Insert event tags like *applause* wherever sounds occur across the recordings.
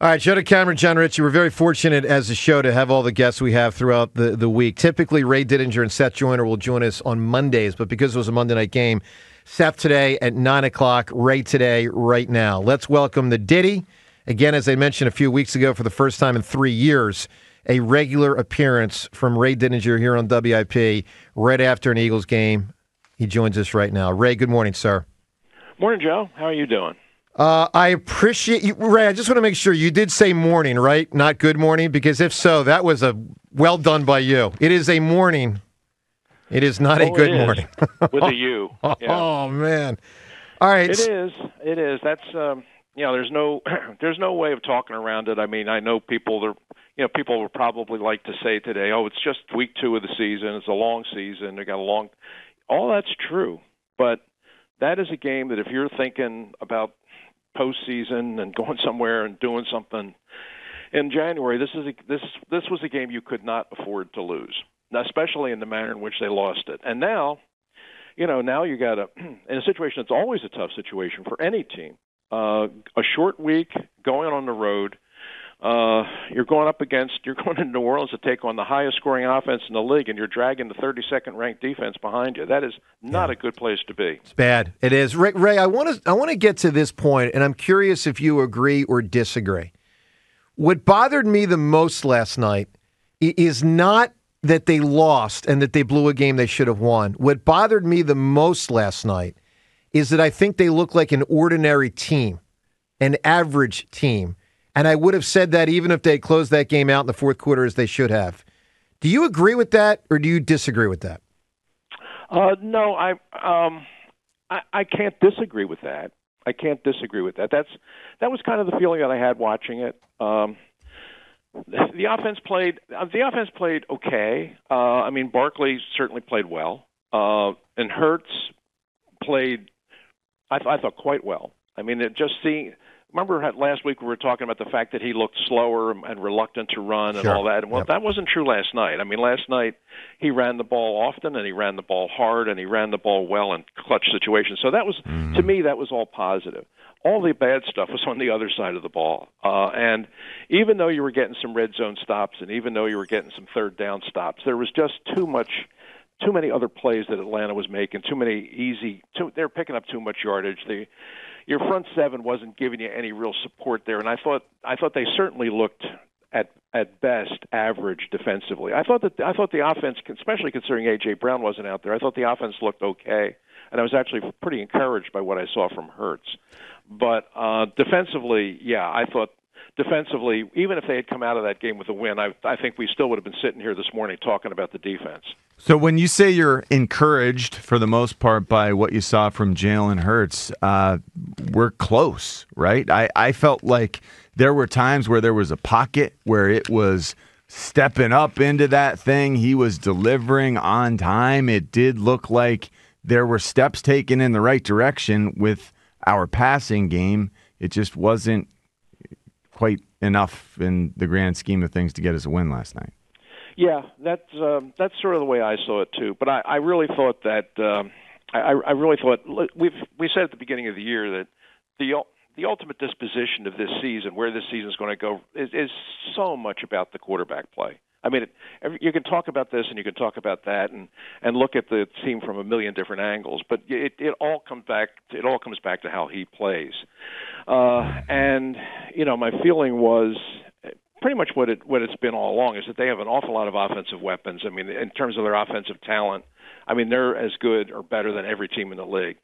All right, Joe DeCamara John Ritchie. We're very fortunate as a show to have all the guests we have throughout the, the week. Typically, Ray Didinger and Seth Joyner will join us on Mondays, but because it was a Monday night game, Seth today at 9 o'clock, Ray today, right now. Let's welcome the Diddy. Again, as I mentioned a few weeks ago, for the first time in three years, a regular appearance from Ray Didinger here on WIP right after an Eagles game. He joins us right now. Ray, good morning, sir. Morning, Joe. How are you doing? Uh, I appreciate you, Ray. I just want to make sure you did say morning, right? Not good morning, because if so, that was a well done by you. It is a morning. It is not oh, a good morning. *laughs* with a U. *laughs* Yeah. Oh man! All right. It is. It is. That's um, you know. There's no. *clears throat* there's no way of talking around it. I mean, I know people. Are, you know, people would probably like to say today, "Oh, it's just week two of the season. It's a long season. They got a long." All that's true, but that is a game that if you're thinking about postseason and *laughs* going somewhere and doing something in January, this is a, this this was a game you could not afford to lose, especially in the manner in which they lost it. And now, you know, now you got a *clears throat* in a situation that's always a tough situation for any team. Uh, a short week going on the road uh, you're going up against you're *laughs* going to New Orleans to take on the highest scoring offense in the league, and you're dragging the 32nd ranked defense behind you. That is not yeah. a good place to be. It's bad. It is. Ray, Ray, I want to I want to get to this point, and I'm curious if you agree or disagree. What bothered me the most last night is not that they lost and that they blew a game they should have won. What bothered me the most last night is that I think they look like an ordinary team, an average team and I would have said that even if they closed that game out in the fourth quarter as they should have. Do you agree with that, or do you disagree with that? Uh, no, I, um, I I can't disagree with that. I can't disagree with that. That's that was kind of the feeling that I had watching it. Um, the offense played. Uh, the offense played okay. Uh, I mean, Barkley certainly played well, uh, and Hurts played. I, th- I thought quite well. I mean, it just seeing remember last week we were talking about the fact that he looked slower and reluctant to run and sure. all that. Well, yep. that wasn't true last night. I mean, last night he ran the ball often and he ran the ball hard and he ran the ball well in clutch situations. So that was mm-hmm. to me that was all positive. All the bad stuff was *laughs* on the other side of the ball. Uh, and even though you were getting some red zone stops and even though you were getting some third down stops, there was just too much too many other plays that Atlanta was making, too many easy too, they're picking up too much yardage. They your front seven wasn't giving you any real support there, and I thought I thought they certainly looked at at best average defensively. I thought that I thought the offense, especially considering AJ Brown wasn't out there, I thought the offense looked okay, and I was actually pretty encouraged by what I saw from Hurts. But uh, defensively, yeah, I thought defensively, even if they had come out of that game with a win, I, I think we still would have been sitting here this morning talking about the defense. So when you say you're encouraged for the most part by what you saw from Jalen Hurts, uh, we're close, right? I, I felt like there were times where there was a pocket where it was stepping up into that thing. He was delivering on time. It did look like there were steps taken in the right direction with our passing game. It just wasn't quite enough in the grand scheme of things to get us a win last night. Yeah, that's um, that's sort of the way I saw it too. But I, I really thought that um, I, I really thought we've we said at the beginning of the year that the the ultimate disposition of this season, where this season is going to go, is, is so much about the quarterback play. I mean, it, you can talk about this and you can talk about that and and look at the team from a million different angles, but it it all comes back it all comes back to how he plays. Uh, and you know, my feeling was pretty much what it what it's been all along is that they have an awful lot of offensive weapons. I mean, in terms of their offensive talent, I mean they're as good or better than every team in the league.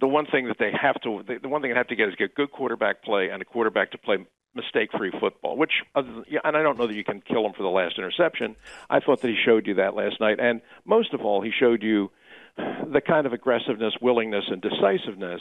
The one thing that they have to the one thing they have to get is get good quarterback play and a quarterback to play mistake-free football. Which, and I don't know that you can kill him for the last interception. I thought that he showed you that last night, and most of all, he showed you the kind of aggressiveness, willingness, and decisiveness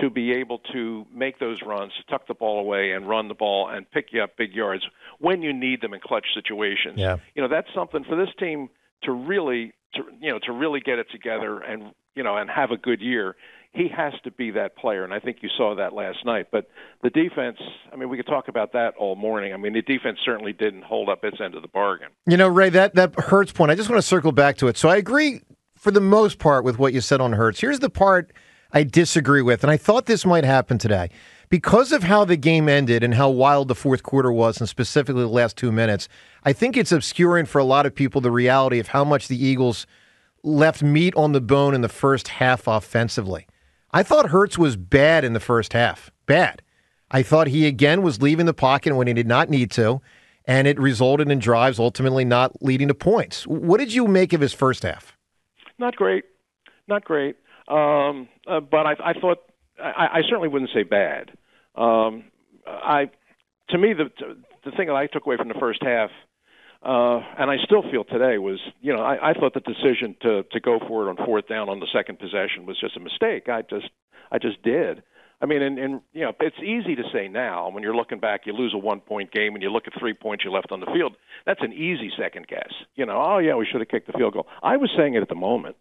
to be able to make those runs, tuck the ball away, and run the ball and pick you up big yards when you need them in clutch situations. Yeah. You know, that's something for this team to really, to you know, to really get it together and you know and have a good year. He has to be that player, and I think you saw that last night. But the defense, I mean, we could talk about that all morning. I mean, the defense certainly didn't hold up its end of the bargain. You know, Ray, that that Hurts point. I just want to circle back to it. So I agree for the most part with what you said on Hurts. Here's the part I disagree with, and I thought this might happen today. Because of how the game ended and how wild the fourth quarter was, and specifically the last two minutes, I think it's obscuring for a lot of people the reality of how much the Eagles left meat on the bone in the first half offensively. I thought Hurts was bad in the first half. Bad. I thought he again was leaving the pocket when he did not need to, and it resulted in drives ultimately not leading to points. What did you make of his first half? Not great. Not great. Um, uh, but I, I thought I, I certainly wouldn't say bad. Um, I, to me, the the thing that I took away from the first half, uh, and I still feel today was, you know, I, I thought the decision to to go for it on fourth down on the second possession was just a mistake. I just I just did. I mean, and, and you know, it's easy to say now when you're looking back, you lose a one point game and you look at three points you left on the field. That's an easy second guess. You know, oh yeah, we should have kicked the field goal. I was saying it at the moment.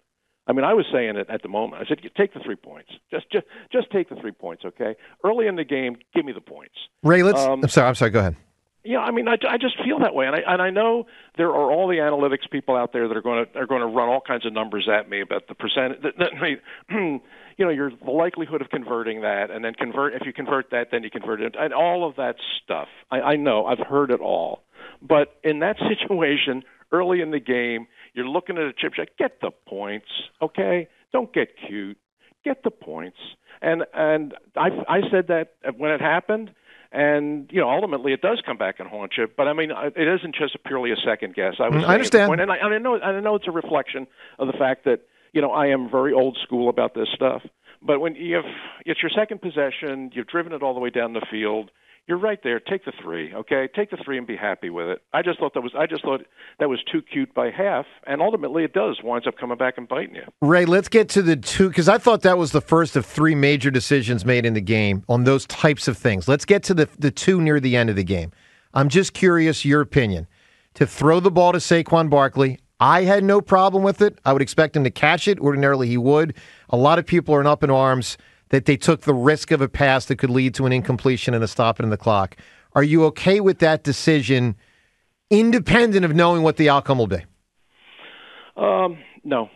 I mean, I was saying it at the moment. I said, take the three points. Just, just, just take the three points, okay? Early in the game, give me the points. Ray, let's. Um, I'm sorry. I'm sorry. Go ahead. Yeah, I mean, I, I just feel that way, and I and I know there are all the analytics people out there that are going to are going to run all kinds of numbers at me about the percent. That, *clears throat* that, you know, your the likelihood of converting that, and then convert. If you convert that, then you convert it, and all of that stuff. I, I know, I've heard it all, but in that *laughs* situation, early in the game, you're looking at a chip shot. Get the points, okay? Don't get cute. Get the points. And and I I said that when it happened, and you know ultimately it does come back and haunt you. But I mean, it isn't just purely a second guess. I was mm, I understand, and I, and I know I know it's a reflection of the fact that you know I am very old school about this stuff. But when you have it's your second possession, you've driven it all the way down the field you're right there. Take the three, okay? Take the three and be happy with it. I just thought that was I just thought that was too cute by half, and ultimately it does winds up coming back and biting you. Ray, let's get to the two because I thought that was the first of three major decisions made in the game on those types of things. Let's get to the the two near the end of the game. I'm just curious your opinion to throw the ball to Saquon Barkley. I had no problem with it. I would expect him to catch it. Ordinarily, he would. A lot of people are up in arms that they took the risk of a pass that could lead to an incompletion and a stop in the clock. Are you okay with that decision, independent of knowing what the outcome will be? Um, no,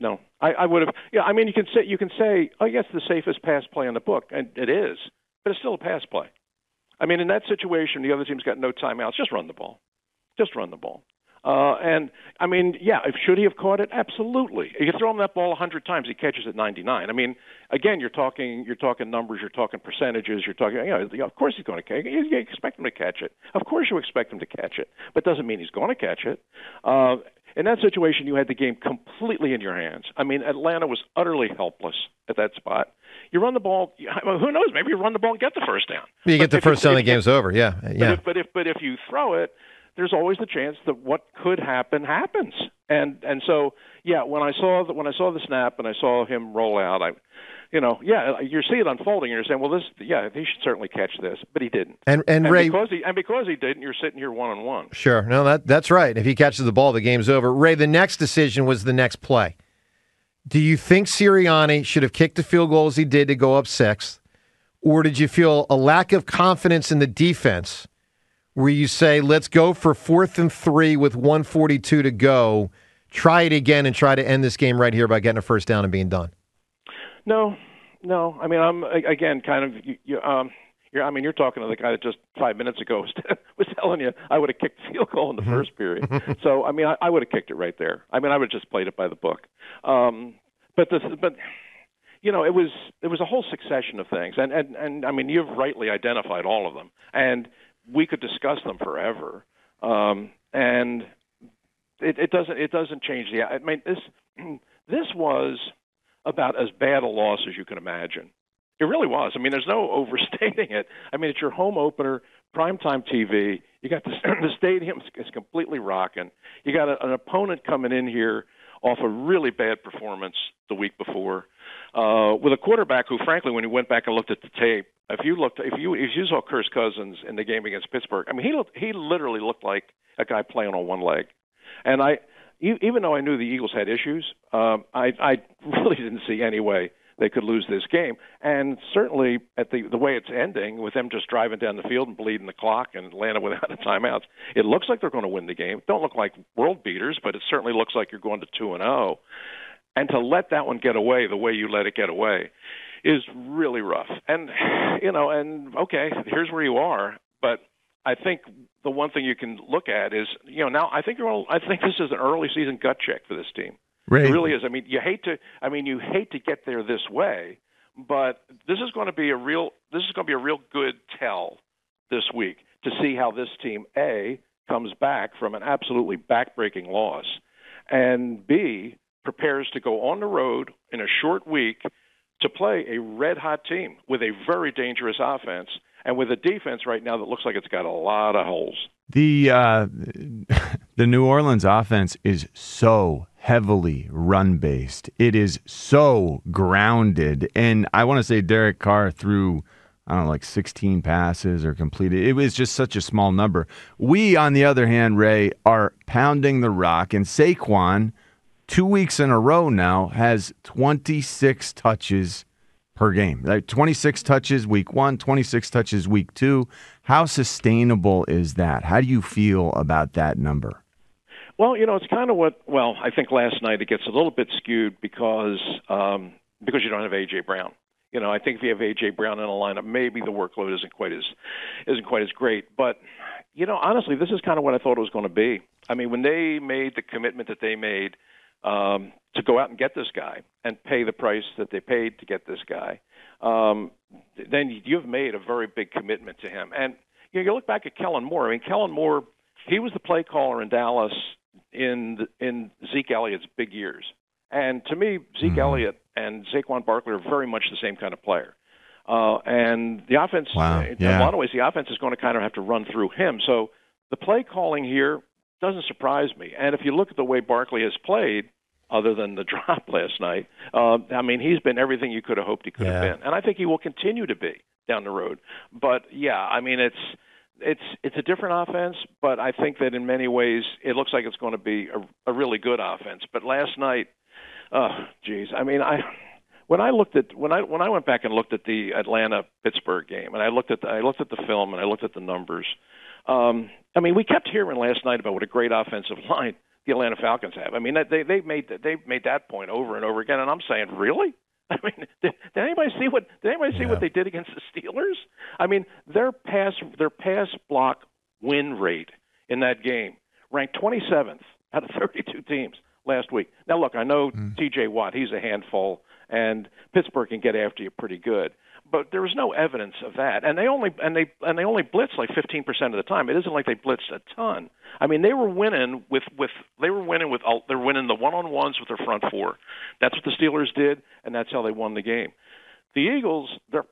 no. I, I would have. Yeah, I mean, you can say you can say, oh, yes, the safest pass play in the book, and it is, but it's still a pass play. I mean, in that situation, the other team's got no timeouts. Just run the ball. Just run the ball. Uh, and I mean, yeah, if should he have caught it? Absolutely. If you throw him that ball a hundred times, he catches it 99. I mean, again, you're talking you're talking numbers, you're talking percentages, you're talking. You know, of course he's going to catch. You, you expect him to catch it. Of course you expect him to catch it, but doesn't mean he's going to catch it. Uh, in that situation, you had the game completely in your hands. I mean, Atlanta was utterly helpless at that spot. You run the ball. Who knows? Maybe you run the ball and get the first down. You get the first down, the game's over. Yeah, yeah. But if, but if but if you throw it, there's always the chance that what could happen happens. And and so yeah, when I saw the, when I saw the snap and I saw him roll out, I you know, yeah, you see it unfolding, and you're saying, well, this, yeah, he should certainly catch this, but he didn't. And and, and Ray, because he and because he didn't, you're sitting here one on one. Sure, no, that that's right. If he catches the ball, the game's over. Ray, the next decision was the next play. Do you think Sirianni should have kicked the field goal as he did to go up six, or did you feel a lack of confidence in the defense? Where you say, let's go for fourth and three with 142 to go, try it again and try to end this game right here by getting a first down and being done? No, no. I mean, I'm again kind of you, you, um, you're, I mean, you're talking to the guy that just five minutes ago *laughs* was, was telling you I would have kicked the field goal in the mm-hmm. first period. so, I mean, I, I would have kicked it right there. I mean, I would have just played it by the book. Um, but the but you know, it was it was a whole succession of things, and and and I mean, you've rightly identified all of them, and we could discuss them forever. Um, and it, it doesn't it doesn't change the. I mean this *clears throat* this was about as bad a loss as you can imagine. It really was. I mean, there's no *laughs* overstating it. I mean, it's your home opener, primetime TV. You got the, *clears throat* the stadium is completely rocking. You got a, an opponent coming in here off a really bad performance the week before, uh, with a quarterback who, frankly, when he went back and looked at the tape, if you looked, if you if you saw Kirk Cousins in the game against Pittsburgh, I mean, he looked, he literally looked like a guy playing on one leg, and I, even though I knew the Eagles had issues, um, I I *laughs* really didn't see any way they could lose this game. And certainly at the the way it's ending, with them just driving down the field and bleeding the clock and Atlanta *laughs* without a timeouts, it looks like they're going to win the game. Don't look like world beaters, but it certainly looks like you're going to two and zero. Oh. and to let that one get away the way you let it get away is really rough. And you know, and okay, here's where you are, but I think the one thing you can look at is, you know, now I think you're all, I think this is an early season gut check for this team. Right. It really is. I mean, you hate to I mean, you hate to get there this way, but this is going to be a real this is going to be a real good tell this week to see how this team A comes back from an absolutely backbreaking loss and B prepares to go on the road in a short week to play a red hot team with a very dangerous offense and with a defense right now that looks like it's got a lot of holes. The uh, *laughs* the New Orleans offense is so heavily run based. It is so grounded, and I want to say Derek Carr threw. I don't know, like 16 passes or completed. It was just such a small number. We, on the other hand, Ray, are pounding the rock, and Saquon, two weeks in a row now, has 26 touches per game. Like 26 touches week one, 26 touches week two. How sustainable is that? How do you feel about that number? Well, you know, it's kind of what. Well, I think last night it gets a little bit skewed because um, because you don't have AJ Brown. You know, I think if you have AJ Brown in a lineup, maybe the workload isn't quite as isn't quite as great. But you know, honestly, this is kind of what I thought it was going to be. I mean, when they made the commitment that they made um, to go out and get this guy and pay the price that they paid to get this guy, um, then you've made a very big commitment to him. And you, know, you look back at Kellen Moore. I mean, Kellen Moore, he was the play caller in Dallas in the, in Zeke Elliott's big years. And to me, Zeke mm-hmm. Elliott and Saquon Barkley are very much the same kind of player. Uh, and the offense, wow. in yeah. a lot of ways, the offense is going to kind of have to run through him. So the play calling here doesn't surprise me. And if you look at the way Barkley has played, other than the *laughs* drop last night, uh, I mean, he's been everything you could have hoped he could yeah. have been, and I think he will continue to be down the road. But yeah, I mean, it's it's it's a different offense, but I think that in many ways it looks like it's going to be a, a really good offense. But last night, oh, geez, I mean, I when I looked at when I when I went back and looked at the Atlanta Pittsburgh game, and I looked at the, I looked at the film and I looked at the numbers. Um, I mean, we kept hearing last night about what a great offensive *laughs* line the Atlanta Falcons have. I mean, they they've made they've made that point over and over again, and I'm saying, really? I mean, did, did anybody see what did anybody see yeah. what they did against the Steelers? I mean, their pass their pass block win rate in that game ranked 27th out of 32 teams last week. Now, look, I know mm. T.J. Watt; he's a handful, and Pittsburgh can get after you pretty good but there was no evidence of that. And they only and they and they only blitzed like 15% of the time. It isn't like they blitzed a ton. I mean, they were winning with with they were winning with they're winning the one-on-ones with their front four. That's what the Steelers did, and that's how they won the game. The Eagles, their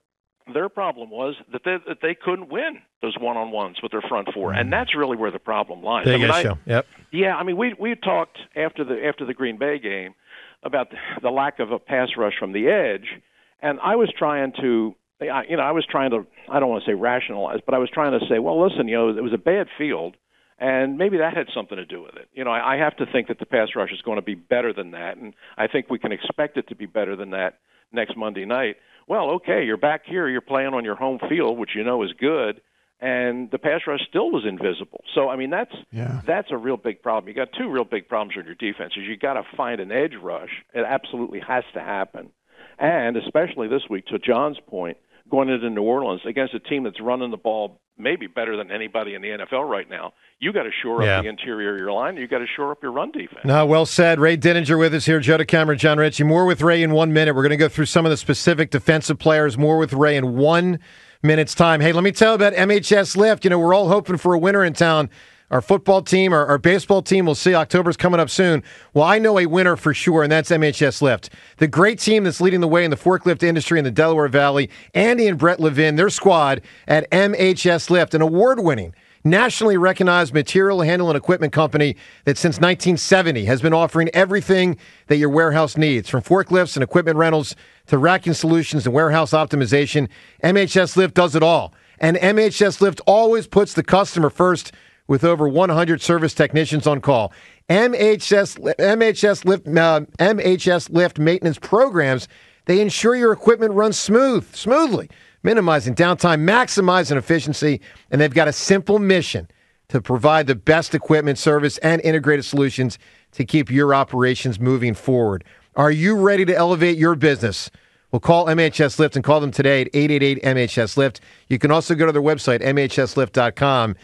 their problem was that they that they couldn't win those one-on-ones with their front four, and that's really where the problem lies. I mean. I, yep. Yeah, I mean, we we talked after the after the Green Bay game about the lack of a pass rush from the edge and I was trying to, you know, I was trying to, I don't want to say rationalize, but I was trying to say, well, listen, you know, it was a bad field, and maybe that had something to do with it. You know, I, I have to think that the pass rush is going to be better than that, and I think we can expect it to be better than that next Monday night. Well, okay, you're back here, you're playing on your home field, which you know is good, and the pass rush still was invisible. So I mean that's yeah. that's a real big problem. You got two real big problems with your defense. Is you got to find an edge rush. It absolutely has to happen and especially this week, to John's point, going into New Orleans against a team that's running the ball maybe better than anybody in the NFL right now. You got to shore yeah. up the interior of your line. You got to shore up your run defense. No, well said. Ray Didinger with us here. Joe DeCamara, John Ritchie. More with Ray in one minute. We're going to go through some of the specific defensive players. More with Ray in one minute's time. Hey, let me tell you about MHS Lift. You know, we're all hoping for a winner in town our football team, our, our baseball team, we'll see. October's coming up soon. Well, I know a winner for sure, and that's MHS Lift. The great team that's leading the way in the forklift industry in the Delaware Valley, Andy and Brett Levin, their squad at MHS Lift, an award winning nationally recognized material handling equipment company that since 1970 has been offering everything that your warehouse needs from forklifts and equipment rentals to racking solutions and warehouse optimization. MHS Lift does it all. And MHS Lift always puts the customer first with over 100 service technicians on call. MHS MHS lift uh, MHS lift maintenance programs they ensure your equipment runs smooth smoothly, minimizing downtime, maximizing efficiency, and they've got a simple mission to provide the best equipment, service, and integrated solutions to keep your operations moving forward. Are you ready to elevate your business? Well, call MHS Lift and call them today at 888 MHS Lift. You can also go to their website, MHSLift.com.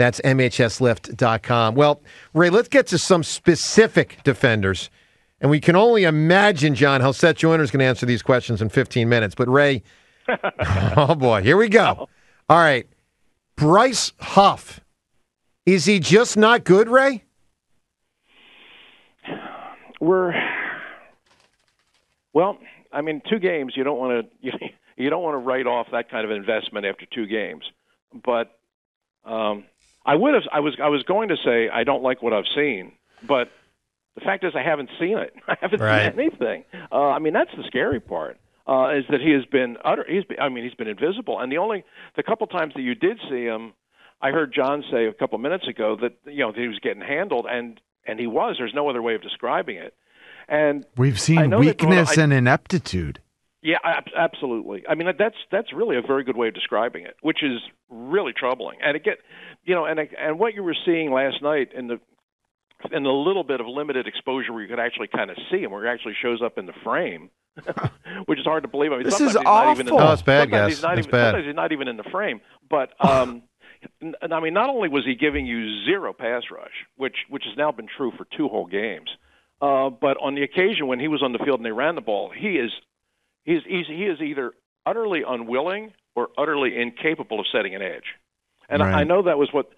That's MHSLift.com. Well, Ray, let's get to some specific defenders. And we can only imagine, John, how Seth Joyner is going to answer these questions in 15 minutes. But, Ray, *laughs* oh boy, here we go. All right. Bryce Huff. Is he just not good, Ray? We're well. I mean, two games. You don't want to you, you don't want to write off that kind of investment after two games. But um, I would have. I was. I was going to say I don't like what I've seen, but the fact is I haven't seen it. *laughs* I haven't Right. seen anything. Uh, I mean, that's the scary part. Uh, is that he has been utter? He's. Been, I mean, he's been invisible. And the only the couple times that you did see him, I heard John say a couple minutes ago that you know that he was getting handled, and and he was. There's no other way of describing it. And We've seen know they brought- weakness I- and ineptitude. yeah, absolutely. I mean, that's that's really a very good way of describing it, which is really troubling. And it again, you know, and and what you were seeing last night in the in the little bit of limited exposure where you could actually kind of see him, where he actually shows up in the frame, *laughs* which is hard to believe. I mean, This is he's not even in awful. the, No, it's bad, sometimes guys. He's not It's even, bad. Sometimes he's not even in the frame. But *laughs* um, and I mean, not only was he giving you zero pass rush, which which has now been true for two whole games, uh, but on the occasion when he was on the field and they ran the ball, he is he's, he's he is either utterly unwilling or utterly incapable of setting an edge. And Right. I, know that was what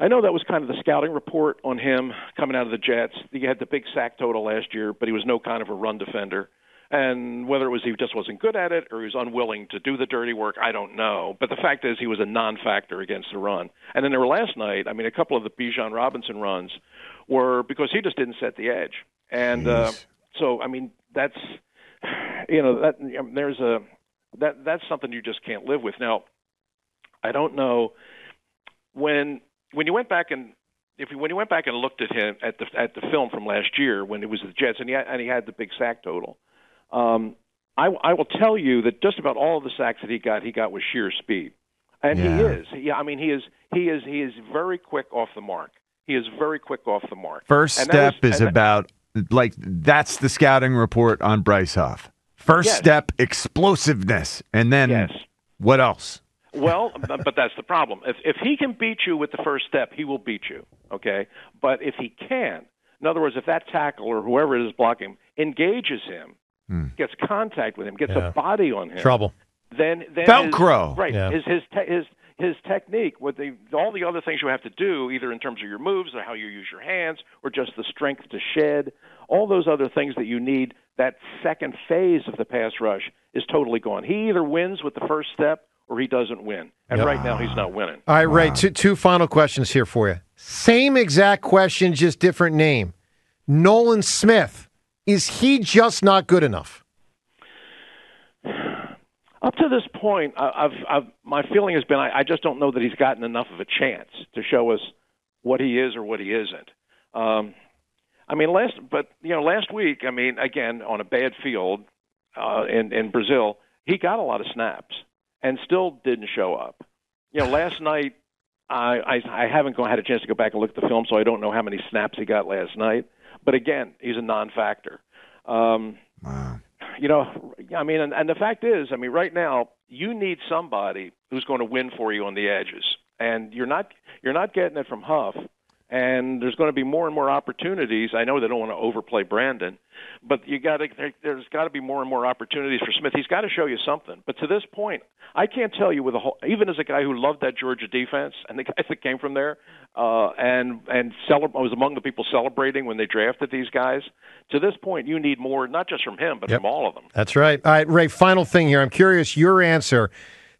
I know that was kind of the scouting report on him coming out of the Jets. He had the big sack total last year, but he was no kind of a run defender. And whether it was he just wasn't good at it or he was unwilling to do the dirty work, I don't know. But the fact is, he was a non-factor against the run. And then there were last night. I mean, a couple of the Bijan Robinson runs were because he just didn't set the edge. And uh, so, I mean, that's you know that there's a that that's something you just can't live with. Now, I don't know when when you went back and if you, when you went back and looked at him at the at the film from last year when it was the Jets and he had, and he had the big sack total. Um, I, I will tell you that just about all of the sacks that he got, he got with sheer speed, and he is. Yeah, I mean, he is. He is. He is very quick off the mark. He is very quick off the mark. First And step is that- about like that's the scouting report on Bryce Huff. First Yes. step explosiveness, and then Yes. what else? Well, but that's the problem. If if he can beat you with the first step, he will beat you. Okay, but if he can, in other words, if that tackle or whoever it is blocking him engages him, Hmm. gets contact with him, gets Yeah. a body on him, Trouble. then then Velcro. his, right? Yeah. His his te- his his technique, with the all the other things you have to do, either in terms of your moves or how you use your hands, or just the strength to shed, all those other things that you need. That second phase of the pass rush is totally gone. He either wins with the first step or he doesn't win. And Yep. right now he's not winning. All right, Ray, two, two final questions here for you. Same exact question, just different name. Nolan Smith. Is he just not good enough? *sighs* Up to this point, I've, I've my feeling has been I, I just don't know that he's gotten enough of a chance to show us what he is or what he isn't. Um, I mean, last but you know, last week, I mean, again on a bad field uh, in in Brazil, he got a lot of snaps and still didn't show up. You know, last night I I, I haven't go, had a chance to go back and look at the film, so I don't know how many snaps he got last night. But again, he's a non-factor. Um, Wow. you know, I mean, and, and the fact is, I mean, right now you need somebody who's going to win for you on the edges, and you're not you're not getting it from Huff. And there's going to be more and more opportunities. I know they don't want to overplay Brandon, but you got to there, there's got to be more and more opportunities for Smith. He's got to show you something. But to this point, I can't tell you with a whole. Even as a guy who loved that Georgia defense and the guys that came from there, uh, and and celeb- I was among the people celebrating when they drafted these guys. To this point, you need more, not just from him, but Yep. from all of them. That's right. All right, Ray, final thing here. I'm curious your answer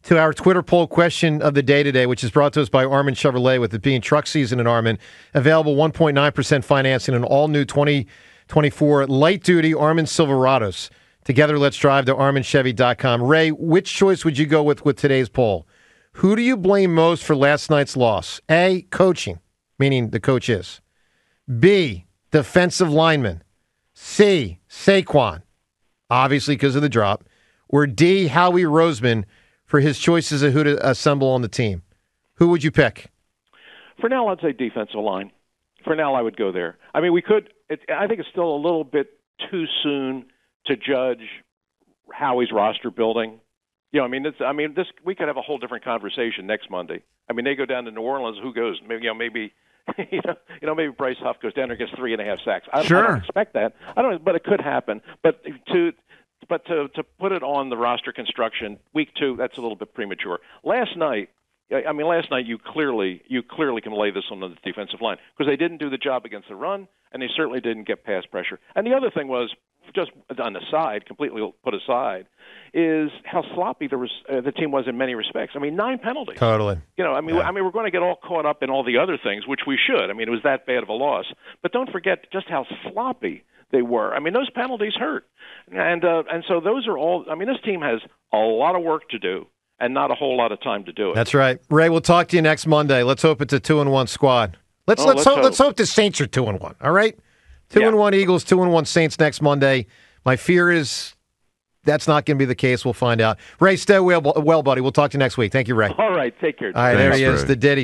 to our Twitter poll question of the day today, which is brought to us by Armin Chevrolet with it being truck season in Armin. Available 1.9% financing in all new 2024 light duty Armin Silverados. Together, let's drive to ArminChevy.com. Ray, which choice would you go with with today's poll? Who do you blame most for last night's loss? A, coaching, meaning the coach is. B, defensive lineman. C, Saquon, obviously because of the drop. Or D, Howie Roseman for his choices of who to assemble on the team. Who would you pick? For now, I'd say defensive line. For now, I would go there. I mean, we could. It, I think it's still a little bit too soon to judge Howie's roster building. You know, I mean, it's, I mean, this we could have a whole different conversation next Monday. I mean, they go down to New Orleans. Who goes? Maybe you know, maybe *laughs* you know, you know, maybe Bryce Huff goes down there and gets three and a half sacks. I, Sure. I don't expect that. I don't, but it could happen. But to but to to put it on the roster construction week two, that's a little bit premature. Last night, I mean, last night you clearly you clearly can lay this on the defensive line because they didn't do the job against the run, and they certainly didn't get pass pressure. And the other thing was just on the side, completely put aside, is how sloppy the res- uh, the team was in many respects. I mean, nine penalties. Totally. You know, I mean, I mean, we're going to get all caught up in all the other things, which we should. I mean, it was that bad of a loss, but don't forget just how sloppy they were. I mean, those penalties hurt, and uh, and so those are all. I mean, this team has a lot of work to do, and not a whole lot of time to do it. That's right. Ray, we'll talk to you next Monday. Let's hope it's a two and one squad. Let's Oh, let's, let's hope, hope. let's hope the Saints are two and one. All right, two Yeah. and one Eagles, two and one Saints next Monday. My fear is that's not going to be the case. We'll find out. Ray, stay well, well, buddy. We'll talk to you next week. Thank you, Ray. all right, take care. All right, there Thanks, he is, Ray. the Diddy.